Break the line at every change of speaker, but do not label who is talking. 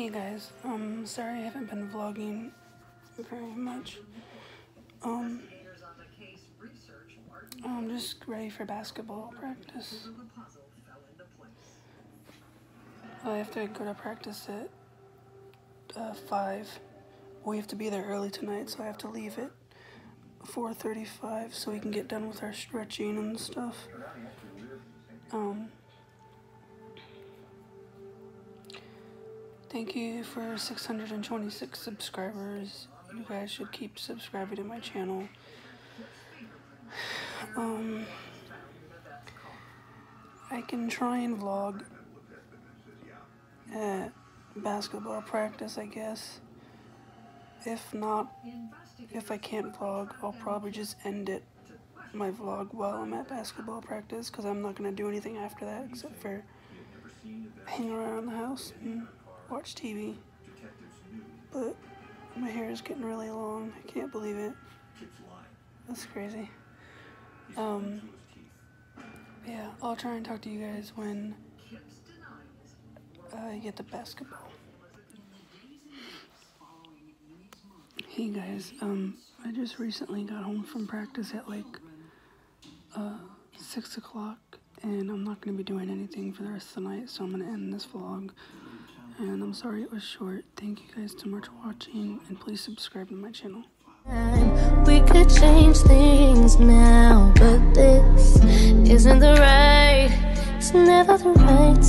Hey guys, um, sorry I haven't been vlogging very much. Um, I'm just ready for basketball practice. I have to go to practice at uh, 5. We have to be there early tonight, so I have to leave at 4.35 so we can get done with our stretching and stuff. Um, thank you for 626 subscribers. You guys should keep subscribing to my channel. Um, I can try and vlog at basketball practice, I guess. If not, if I can't vlog, I'll probably just end it, my vlog, while I'm at basketball practice, because I'm not going to do anything after that except for hang around the house and watch TV. But my hair is getting really long. I can't believe it. That's crazy. Um, yeah, I'll try and talk to you guys when I get the basketball. Hey guys, um, I just recently got home from practice at like uh, 6 o'clock, and I'm not going to be doing anything for the rest of the night, so I'm going to end this vlog. And I'm sorry it was short. Thank you guys so much for watching, and please subscribe to my channel.
We could change things now, but this isn't the right, it's never the right